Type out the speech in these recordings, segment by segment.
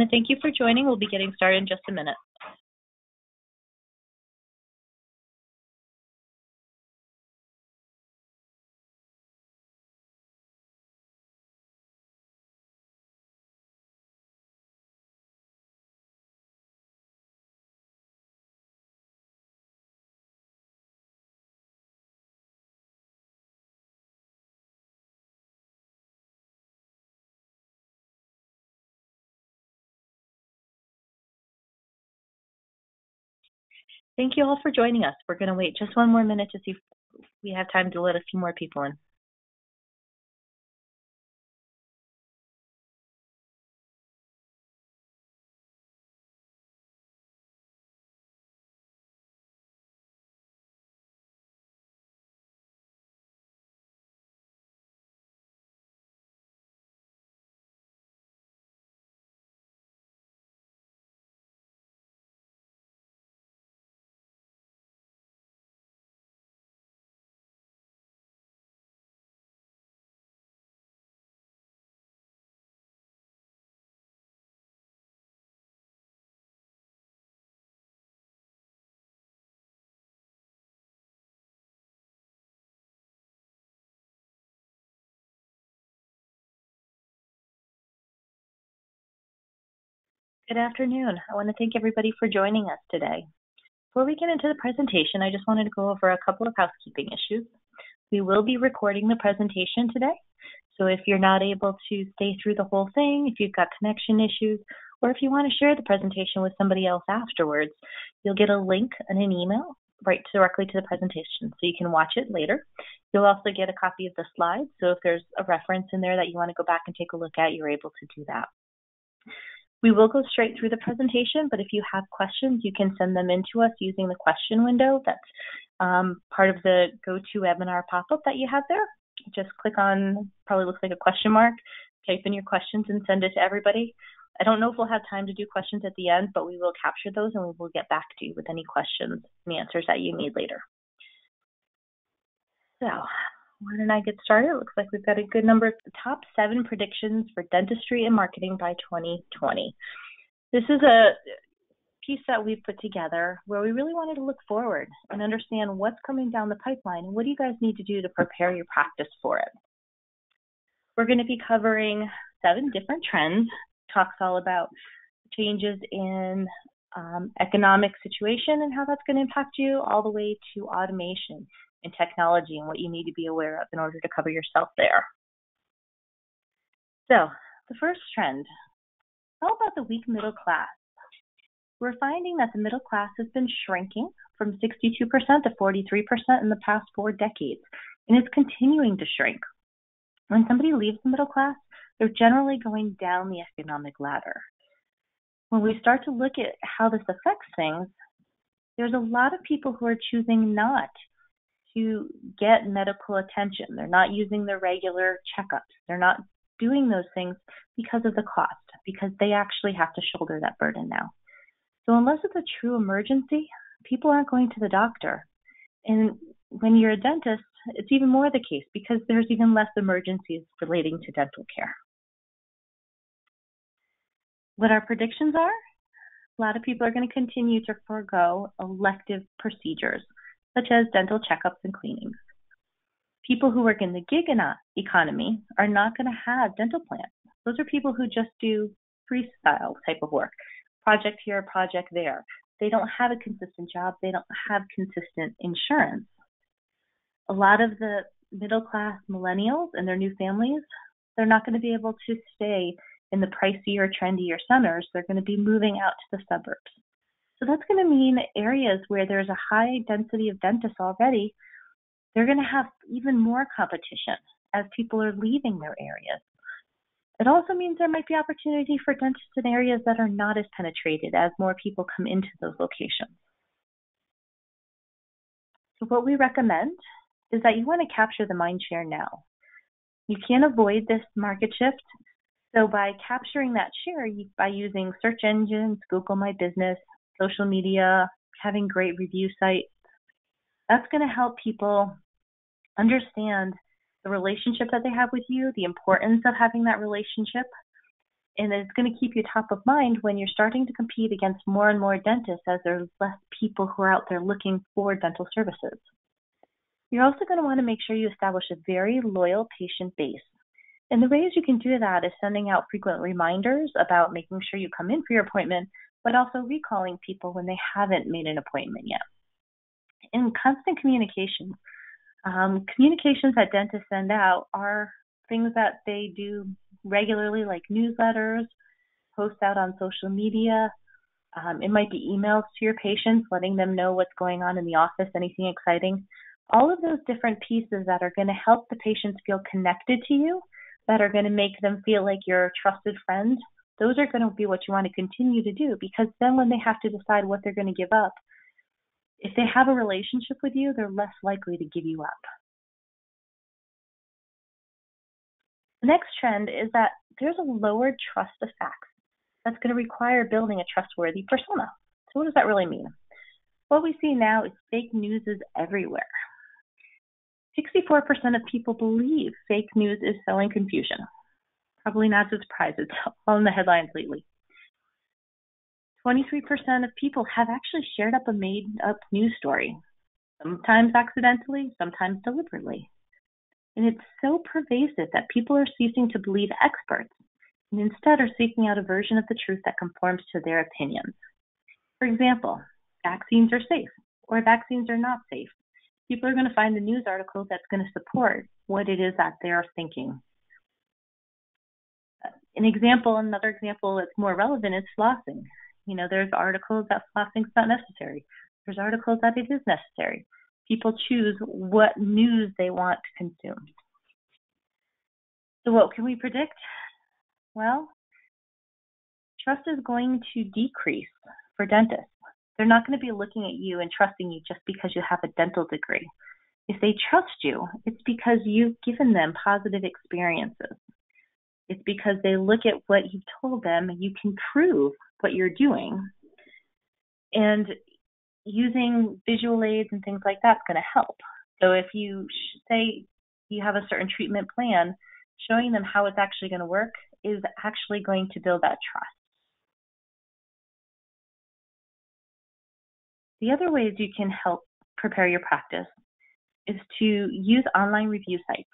And thank you for joining. We'll be getting started in just a minute. Thank you all for joining us. We're going to wait just one more minute to see if we have time to let a few more people in. Good afternoon. I want to thank everybody for joining us today. Before we get into the presentation, I just wanted to go over a couple of housekeeping issues. We will be recording the presentation today, so if you're not able to stay through the whole thing, if you've got connection issues, or if you want to share the presentation with somebody else afterwards, you'll get a link and an email right directly to the presentation so you can watch it later. You'll also get a copy of the slides, so if there's a reference in there that you want to go back and take a look at, you're able to do that. We will go straight through the presentation, but if you have questions, you can send them in to us using the question window. That's um, part of the GoToWebinar pop-up that you have there. Just click on, probably looks like a question mark, type in your questions and send it to everybody. I don't know if we'll have time to do questions at the end, but we will capture those and we will get back to you with any questions and answers that you need later. So why don't I get started? It looks like we've got a good number of top seven predictions for dentistry and marketing by 2020. This is a piece that we've put together where we really wanted to look forward and understand what's coming down the pipeline and what do you guys need to do to prepare your practice for it. We're going to be covering seven different trends, talks all about changes in um, economic situation and how that's going to impact you, all the way to automation and technology and what you need to be aware of in order to cover yourself there. So, the first trend, how about the weak middle class? We're finding that the middle class has been shrinking from 62% to 43% in the past four decades, and it's continuing to shrink. When somebody leaves the middle class, they're generally going down the economic ladder. When we start to look at how this affects things, there's a lot of people who are choosing not to get medical attention. They're not using their regular checkups. They're not doing those things because of the cost, because they actually have to shoulder that burden now. So, unless it's a true emergency, people aren't going to the doctor. And when you're a dentist, it's even more the case because there's even less emergencies relating to dental care. What our predictions are? A lot of people are going to continue to forego elective procedures such as dental checkups and cleanings. People who work in the gig economy are not going to have dental plans. Those are people who just do freestyle type of work, project here, project there. They don't have a consistent job, they don't have consistent insurance. A lot of the middle class millennials and their new families, they're not going to be able to stay in the pricier, trendier centers. They're going to be moving out to the suburbs. So that's going to mean areas where there's a high density of dentists already, they're going to have even more competition as people are leaving their areas. It also means there might be opportunity for dentists in areas that are not as penetrated as more people come into those locations. So what we recommend is that you want to capture the mind share now. You can't avoid this market shift. So by capturing that share by using search engines, Google My Business, social media, having great review sites. That's going to help people understand the relationship that they have with you, the importance of having that relationship, And it's going to keep you top of mind when you're starting to compete against more and more dentists as there's less people who are out there looking for dental services. You're also going to want to make sure you establish a very loyal patient base. And the ways you can do that is sending out frequent reminders about making sure you come in for your appointment, but also recalling people when they haven't made an appointment yet. In constant communication, um, communications that dentists send out are things that they do regularly, like newsletters, posts out on social media. Um, it might be emails to your patients, letting them know what's going on in the office, anything exciting. All of those different pieces that are going to help the patients feel connected to you, that are going to make them feel like you're a trusted friend, those are going to be what you want to continue to do because then when they have to decide what they're going to give up, if they have a relationship with you, they're less likely to give you up. The next trend is that there's a lowered trust of facts that's going to require building a trustworthy persona. So, what does that really mean? What we see now is fake news is everywhere. 64% of people believe fake news is sowing confusion. Probably not a surprise, it's all in the headlines lately. 23% of people have actually shared up a made up news story, sometimes accidentally, sometimes deliberately. And it's so pervasive that people are ceasing to believe experts and instead are seeking out a version of the truth that conforms to their opinions. For example, vaccines are safe or vaccines are not safe. People are going to find the news article that's going to support what it is that they're thinking. An example, another example that's more relevant is flossing. You know, there's articles that flossing is not necessary. There's articles that it is necessary. People choose what news they want to consume. So, what can we predict? Well, trust is going to decrease for dentists. They're not going to be looking at you and trusting you just because you have a dental degree. If they trust you, it's because you've given them positive experiences. It's because they look at what you've told them you can prove what you're doing. And using visual aids and things like that's going to help. So if you say you have a certain treatment plan, showing them how it's actually going to work is actually going to build that trust. The other ways you can help prepare your practice is to use online review sites.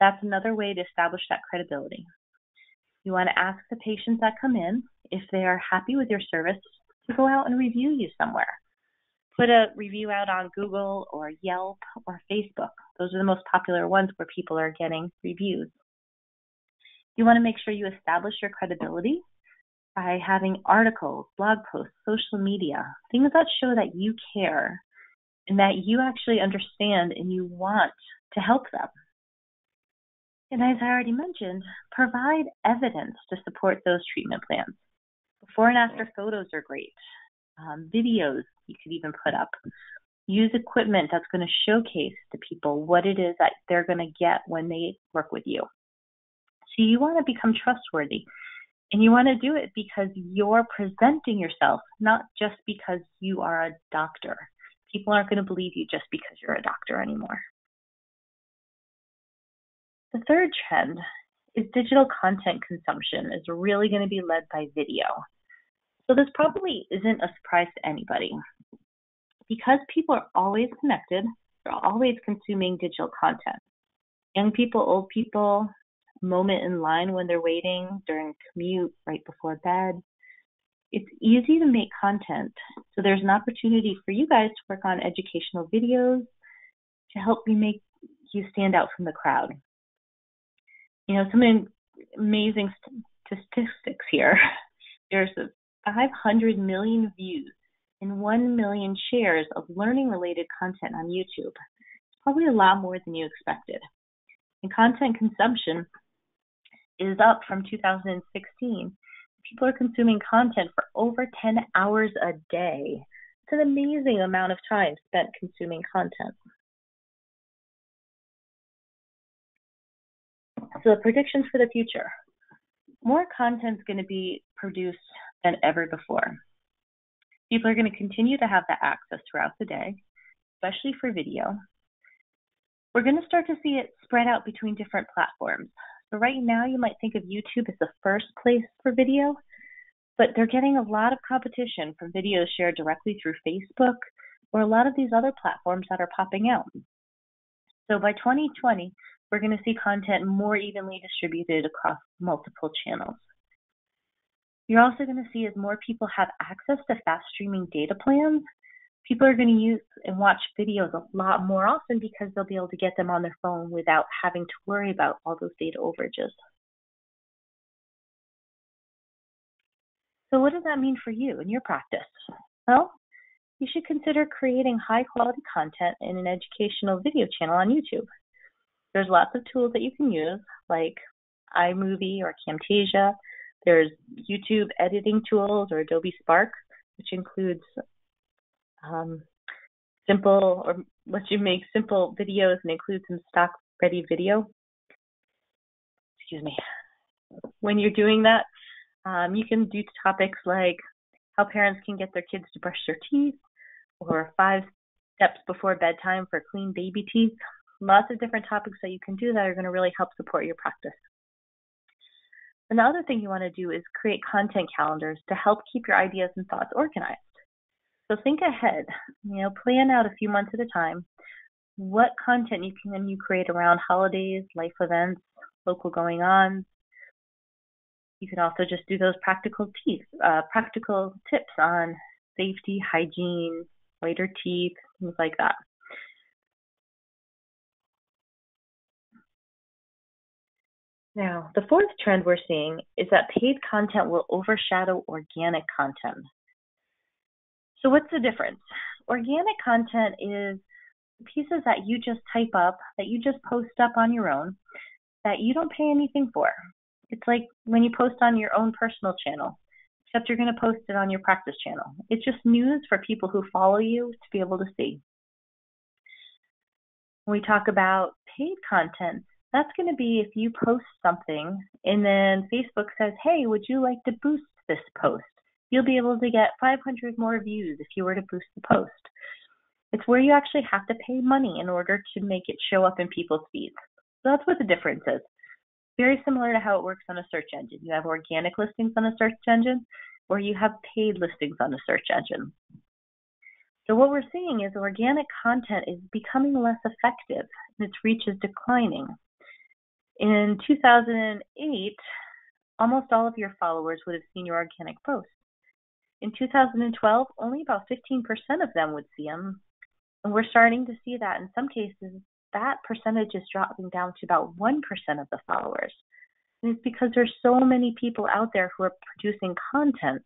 That's another way to establish that credibility. You want to ask the patients that come in if they are happy with your service to go out and review you somewhere. Put a review out on Google or Yelp or Facebook. Those are the most popular ones where people are getting reviews. You want to make sure you establish your credibility by having articles, blog posts, social media, things that show that you care and that you actually understand and you want to help them. And as I already mentioned, provide evidence to support those treatment plans. Before and after photos are great. Um, videos you could even put up. Use equipment that's going to showcase to people what it is that they're going to get when they work with you. So you want to become trustworthy. And you want to do it because you're presenting yourself, not just because you are a doctor. People aren't going to believe you just because you're a doctor anymore. The third trend is digital content consumption is really going to be led by video. So this probably isn't a surprise to anybody. Because people are always connected, they're always consuming digital content. Young people, old people, moment in line when they're waiting, during commute, right before bed. It's easy to make content. So there's an opportunity for you guys to work on educational videos to help you make you stand out from the crowd you know, some amazing statistics here. There's 500 million views and 1 million shares of learning related content on YouTube. It's probably a lot more than you expected. And content consumption is up from 2016. People are consuming content for over 10 hours a day. It's an amazing amount of time spent consuming content. So the predictions for the future. More content is going to be produced than ever before. People are going to continue to have that access throughout the day, especially for video. We're going to start to see it spread out between different platforms. So right now you might think of YouTube as the first place for video, but they're getting a lot of competition from videos shared directly through Facebook or a lot of these other platforms that are popping out. So by 2020, we're going to see content more evenly distributed across multiple channels. You're also going to see as more people have access to fast streaming data plans, people are going to use and watch videos a lot more often because they'll be able to get them on their phone without having to worry about all those data overages. So, what does that mean for you and your practice? Well, you should consider creating high quality content in an educational video channel on YouTube. There's lots of tools that you can use, like iMovie or Camtasia. There's YouTube editing tools or Adobe Spark, which includes um, simple or lets you make simple videos and include some stock ready video. Excuse me. When you're doing that, um, you can do topics like how parents can get their kids to brush their teeth, or five steps before bedtime for clean baby teeth. Lots of different topics that you can do that are going to really help support your practice. And the other thing you want to do is create content calendars to help keep your ideas and thoughts organized. So think ahead, you know, plan out a few months at a time what content you can you create around holidays, life events, local going on. You can also just do those practical tips, uh, practical tips on safety, hygiene, whiter teeth, things like that. Now, the fourth trend we're seeing is that paid content will overshadow organic content. So, what's the difference? Organic content is pieces that you just type up, that you just post up on your own, that you don't pay anything for. It's like when you post on your own personal channel, except you're going to post it on your practice channel. It's just news for people who follow you to be able to see. When we talk about paid content, that's going to be if you post something and then Facebook says, hey, would you like to boost this post? You'll be able to get 500 more views if you were to boost the post. It's where you actually have to pay money in order to make it show up in people's feeds. So that's what the difference is. Very similar to how it works on a search engine. You have organic listings on a search engine, or you have paid listings on a search engine. So what we're seeing is organic content is becoming less effective and its reach is declining. In 2008, almost all of your followers would have seen your organic posts. In 2012, only about 15% of them would see them. And we're starting to see that in some cases that percentage is dropping down to about 1% of the followers. And it's because there's so many people out there who are producing content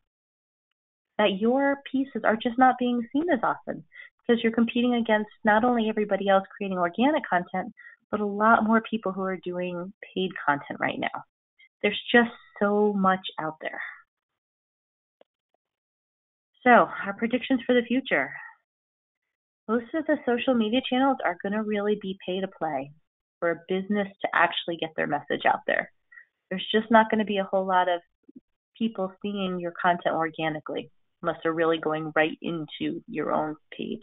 that your pieces are just not being seen as often because you're competing against not only everybody else creating organic content, but a lot more people who are doing paid content right now. There's just so much out there. So, our predictions for the future most of the social media channels are going to really be pay to play for a business to actually get their message out there. There's just not going to be a whole lot of people seeing your content organically unless they're really going right into your own page.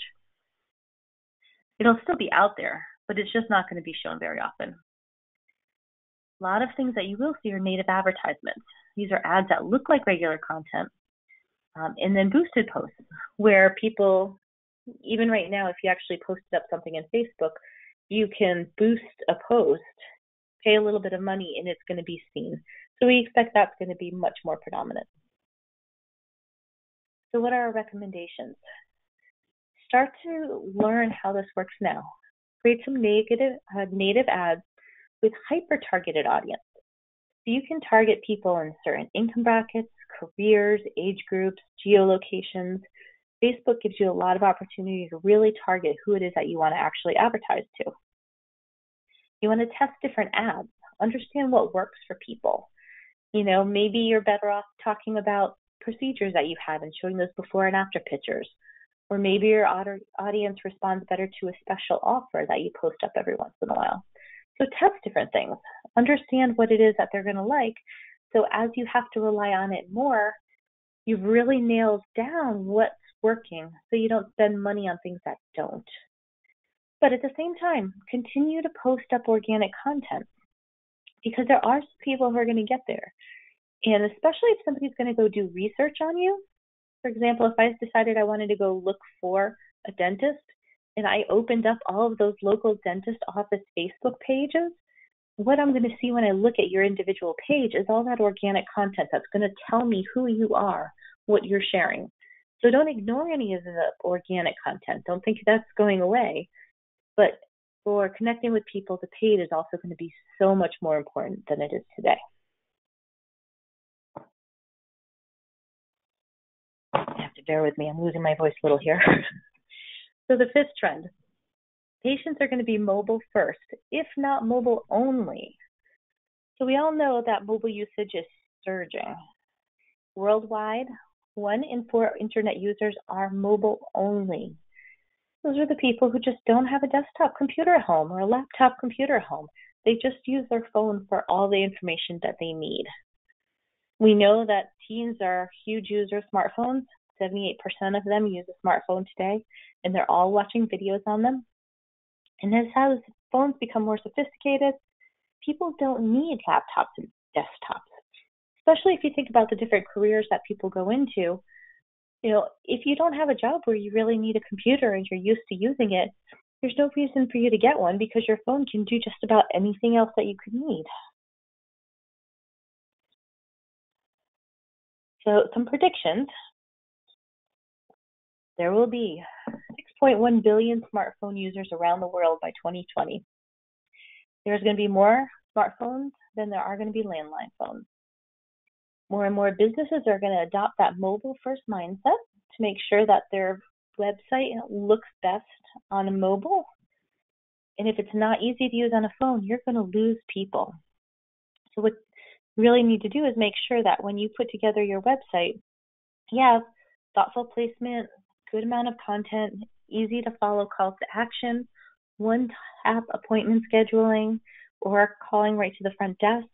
It'll still be out there, but it's just not going to be shown very often. A lot of things that you will see are native advertisements. These are ads that look like regular content, um, and then boosted posts where people even right now, if you actually posted up something in Facebook, you can boost a post, pay a little bit of money, and it's going to be seen. So we expect that's going to be much more predominant. So, what are our recommendations? Start to learn how this works now. Create some negative, uh, native ads with hyper targeted audience. So you can target people in certain income brackets, careers, age groups, geolocations, Facebook gives you a lot of opportunity to really target who it is that you want to actually advertise to. You want to test different ads, understand what works for people. You know, maybe you're better off talking about procedures that you've had and showing those before and after pictures. Or maybe your audience responds better to a special offer that you post up every once in a while. So test different things. Understand what it is that they're going to like. So as you have to rely on it more, you've really nailed down what's working so you don't spend money on things that don't. But at the same time, continue to post up organic content. because there are people who are going to get there. And especially if somebody's going to go do research on you. For example, if I decided I wanted to go look for a dentist and I opened up all of those local dentist office Facebook pages, what I'm going to see when I look at your individual page is all that organic content that's going to tell me who you are, what you're sharing. So don't ignore any of the organic content. Don't think that's going away. But for connecting with people, the paid is also going to be so much more important than it is today. Bear with me. I'm losing my voice a little here. so the fifth trend, patients are going to be mobile first, if not mobile only. So we all know that mobile usage is surging. Worldwide, one in four internet users are mobile only. Those are the people who just don't have a desktop computer at home or a laptop computer at home. They just use their phone for all the information that they need. We know that teens are huge users of smartphones. 78% of them use a smartphone today, and they're all watching videos on them. And as how phones become more sophisticated, people don't need laptops and desktops especially if you think about the different careers that people go into. You know, if you don't have a job where you really need a computer and you're used to using it, there's no reason for you to get one because your phone can do just about anything else that you could need. So, some predictions. There will be 6.1 billion smartphone users around the world by 2020. There's going to be more smartphones than there are going to be landline phones more and more businesses are going to adopt that mobile first mindset to make sure that their website looks best on a mobile. And if it's not easy to use on a phone, you're going to lose people. So, what you really need to do is make sure that when you put together your website, you have thoughtful placement, good amount of content, easy to follow calls to action, one tap appointment scheduling, or calling right to the front desk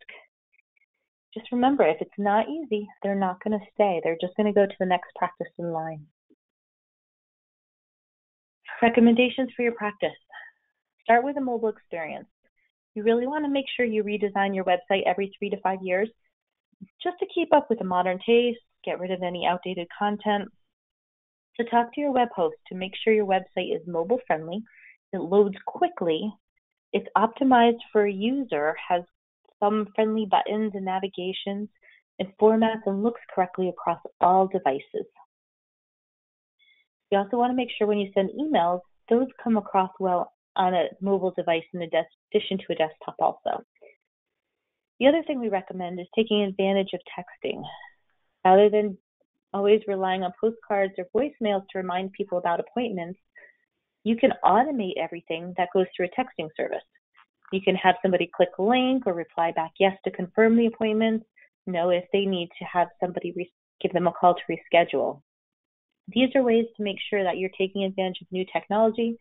just remember if it's not easy, they're not going to stay. They're just going to go to the next practice in line. Recommendations for your practice start with a mobile experience. You really want to make sure you redesign your website every three to five years just to keep up with the modern taste, get rid of any outdated content. So, talk to your web host to make sure your website is mobile friendly, it loads quickly, it's optimized for a user, has some friendly buttons and navigations, and formats and looks correctly across all devices. You also want to make sure when you send emails, those come across well on a mobile device in addition to a desktop also. The other thing we recommend is taking advantage of texting. Rather than always relying on postcards or voicemails to remind people about appointments, you can automate everything that goes through a texting service. You can have somebody click a link or reply back yes to confirm the appointment, know if they need to have somebody re- give them a call to reschedule. These are ways to make sure that you're taking advantage of new technology.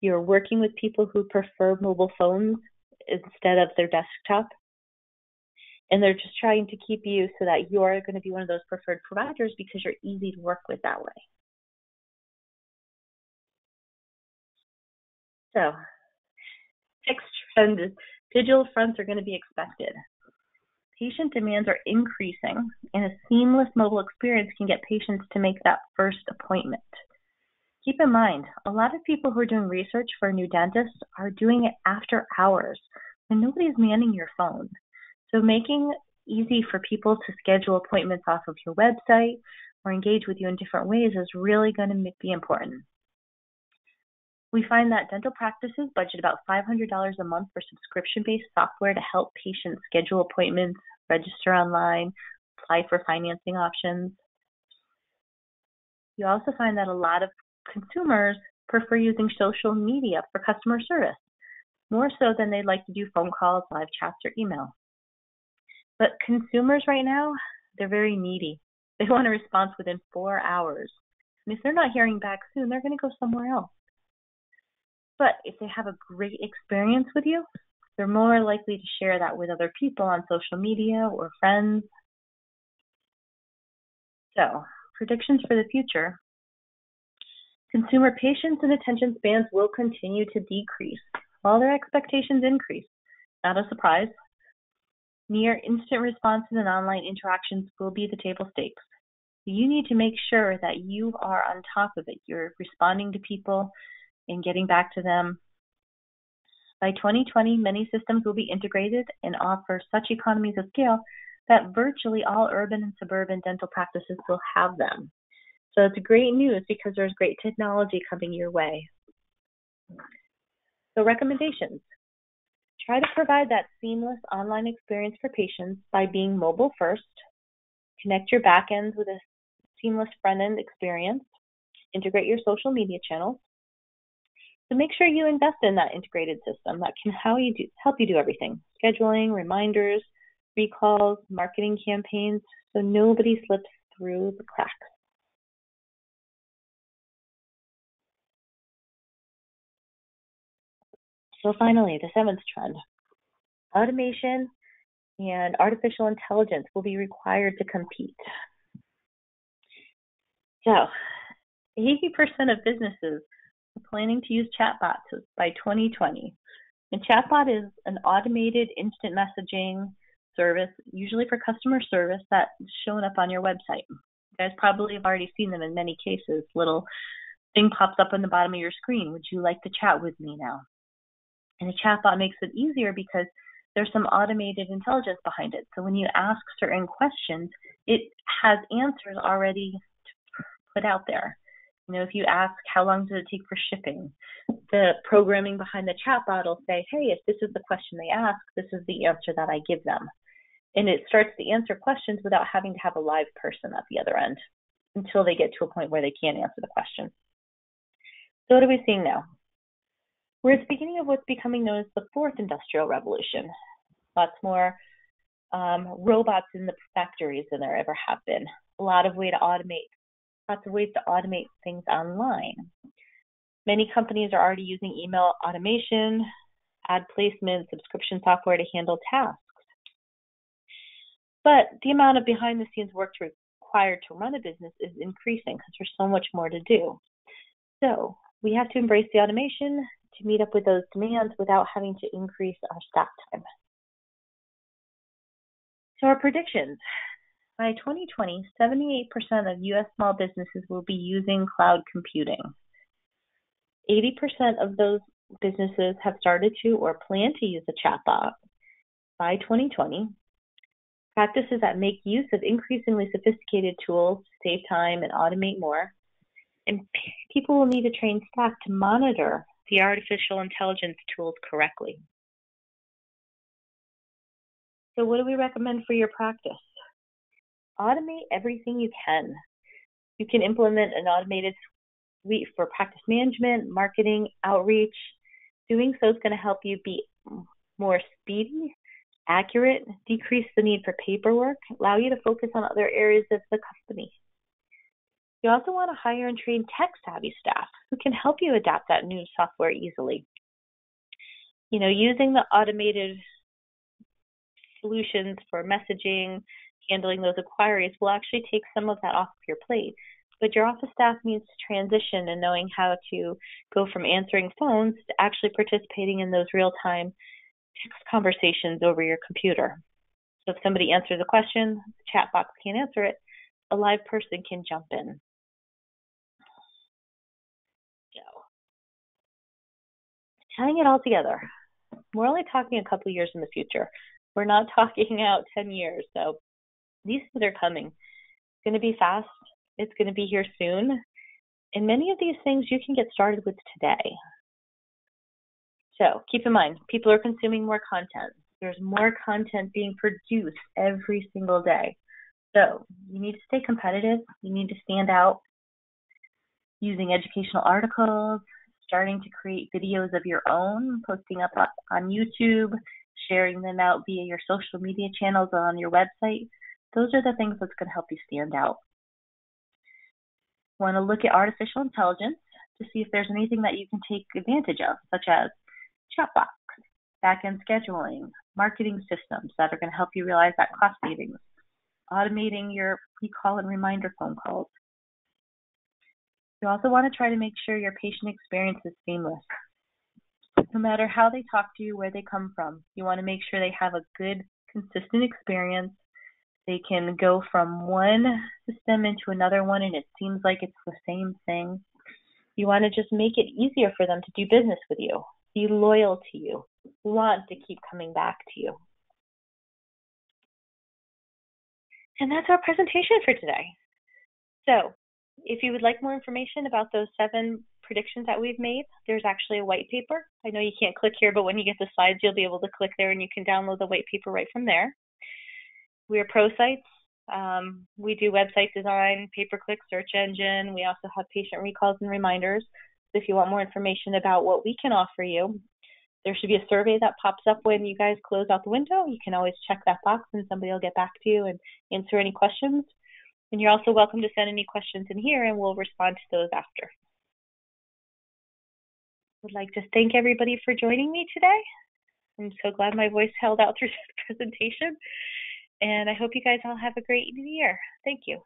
You're working with people who prefer mobile phones instead of their desktop. And they're just trying to keep you so that you're going to be one of those preferred providers because you're easy to work with that way. So, next trend is digital fronts are going to be expected. Patient demands are increasing, and a seamless mobile experience can get patients to make that first appointment. Keep in mind, a lot of people who are doing research for a new dentist are doing it after hours when nobody's manning your phone. So, making easy for people to schedule appointments off of your website or engage with you in different ways is really going to be important. We find that dental practices budget about $500 a month for subscription based software to help patients schedule appointments, register online, apply for financing options. You also find that a lot of consumers prefer using social media for customer service, more so than they'd like to do phone calls, live chats, or email. But consumers right now, they're very needy. They want a response within four hours. And if they're not hearing back soon, they're going to go somewhere else. But if they have a great experience with you, they're more likely to share that with other people on social media or friends. So, predictions for the future. Consumer patience and attention spans will continue to decrease while their expectations increase. Not a surprise. Near instant responses and online interactions will be the table stakes. You need to make sure that you are on top of it. You're responding to people and getting back to them. By 2020, many systems will be integrated and offer such economies of scale that virtually all urban and suburban dental practices will have them. So it's great news because there's great technology coming your way. So recommendations. Try to provide that seamless online experience for patients by being mobile first. Connect your backends with a seamless front end experience. Integrate your social media channels. So make sure you invest in that integrated system that can how you do, help you do everything scheduling, reminders, recalls, marketing campaigns, so nobody slips through the cracks. So finally, the seventh trend, automation and artificial intelligence will be required to compete. So 80% of businesses are planning to use chatbots by 2020. And chatbot is an automated instant messaging service, usually for customer service, that's shown up on your website. You guys probably have already seen them in many cases. Little thing pops up on the bottom of your screen. Would you like to chat with me now? And a chatbot makes it easier because there's some automated intelligence behind it. So when you ask certain questions, it has answers already put out there. You know, if you ask how long does it take for shipping, the programming behind the chatbot will say, hey, if this is the question they ask, this is the answer that I give them. And it starts to answer questions without having to have a live person at the other end until they get to a point where they can answer the question. So what are we seeing now? We're at the beginning of what's becoming known as the fourth industrial revolution. Lots more um, robots in the factories than there ever have been. A lot of way to automate, lots of ways to automate things online. Many companies are already using email automation, ad placement, subscription software to handle tasks. But the amount of behind the scenes work required to run a business is increasing because there's so much more to do. So we have to embrace the automation to meet up with those demands without having to increase our staff time. So our predictions. By 2020, 78% of US small businesses will be using cloud computing. 80% of those businesses have started to or plan to use a chatbot. By 2020, practices that make use of increasingly sophisticated tools to save time and automate more, and people will need to train staff to monitor the artificial intelligence tools correctly. So, what do we recommend for your practice? Automate everything you can. You can implement an automated suite for practice management, marketing, outreach. Doing so is going to help you be more speedy, accurate, decrease the need for paperwork, allow you to focus on other areas of the company. You also want to hire and train tech savvy staff who can help you adapt that new software easily. You know, using the automated solutions for messaging, handling those inquiries will actually take some of that off of your plate. But your office staff needs to transition in knowing how to go from answering phones to actually participating in those real time text conversations over your computer. So if somebody answers a question, the chatbot can't answer it, a live person can jump in. Tying it all together, we're only talking a couple years in the future. We're not talking out 10 years. So these things are coming. It's going to be fast. It's going to be here soon. And many of these things you can get started with today. So keep in mind, people are consuming more content. There's more content being produced every single day. So you need to stay competitive. You need to stand out using educational articles, starting to create videos of your own, posting up on YouTube, sharing them out via your social media channels or on your website. Those are the things that's going to help you stand out. Want to look at artificial intelligence to see if there's anything that you can take advantage of, such as chatbots, backend scheduling, marketing systems that are going to help you realize that cost savings, automating your recall and reminder phone calls, you also want to try to make sure your patient experience is seamless. No matter how they talk to you, where they come from, you want to make sure they have a good, consistent experience. They can go from one system into another one and it seems like it's the same thing. You want to just make it easier for them to do business with you, be loyal to you, want to keep coming back to you. And that's our presentation for today. So, if you would like more information about those seven predictions that we've made, there's actually a white paper. I know you can't click here, but when you get the slides, you'll be able to click there and you can download the white paper right from there. We're ProSites. Um, we do website design, pay-per-click search engine. We also have patient recalls and reminders. So if you want more information about what we can offer you, there should be a survey that pops up when you guys close out the window. You can always check that box and somebody will get back to you and answer any questions. And you're also welcome to send any questions in here and we'll respond to those after. I'd like to thank everybody for joining me today. I'm so glad my voice held out through this presentation. And I hope you guys all have a great new year. Thank you.